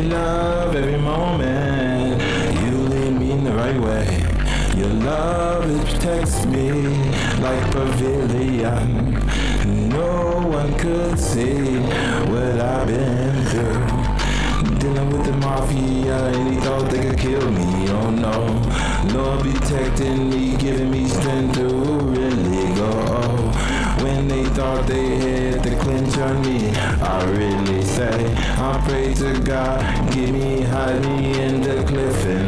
every love, every moment. You lead me in the right way. Your love, it protects me like a pavilion. No one could see what I've been through. Dealing with the mafia, any thought they could kill me, oh no. Lord protecting me, giving me strength to thought they had the clinch on me, I really say, I pray to God, give me, me in the cliff.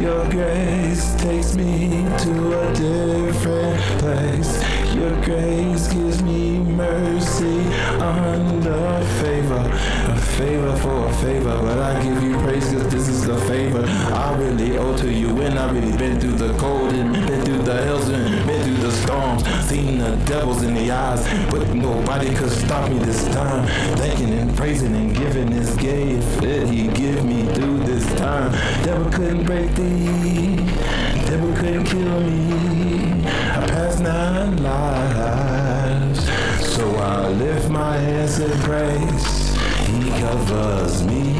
Your grace takes me to a different place. Your grace gives me mercy under favor. A favor for a favor, but I give you praise cause this is the favor I really owe to you. And I really been through the cold and been through the hills and been through the storms. Seen the devils in the eyes, but nobody could stop me this time. Thanking and praising and giving this gift that he give me through time. Devil couldn't break the, devil couldn't kill me. I passed nine lives, so I lift my hands in praise. He covers me,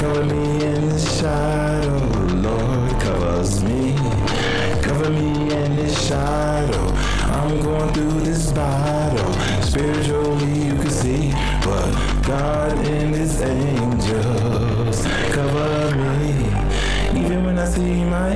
cover me in the shadow. Lord covers me, cover me in the shadow. I'm going through this battle. Spiritually, you can see, but God and His angels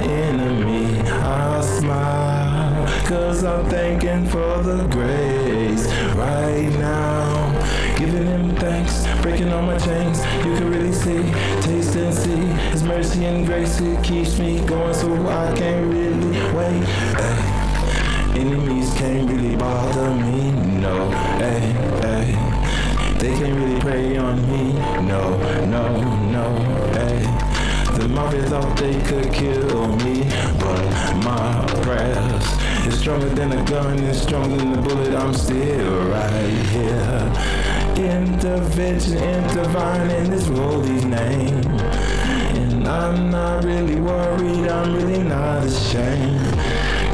enemy, I'll smile. Cause I'm thanking for the grace right now. Giving him thanks, breaking all my chains. You can really see, taste and see his mercy and grace. It keeps me going, so I can't really wait. Ay. Enemies can't really bother me, no. Hey. They can't really prey on me, no, no, no. Hey. Mafia thought they could kill me, but my prayers is stronger than a gun, is stronger than a bullet. I'm still right here. Intervention, divine in this holy name. And I'm not really worried, I'm really not ashamed.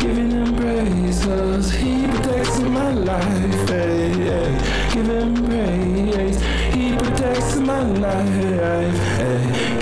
Giving him praise, cause he protects my life. Eh, hey, hey. Give him praise, he protects my life. Hey, him praise.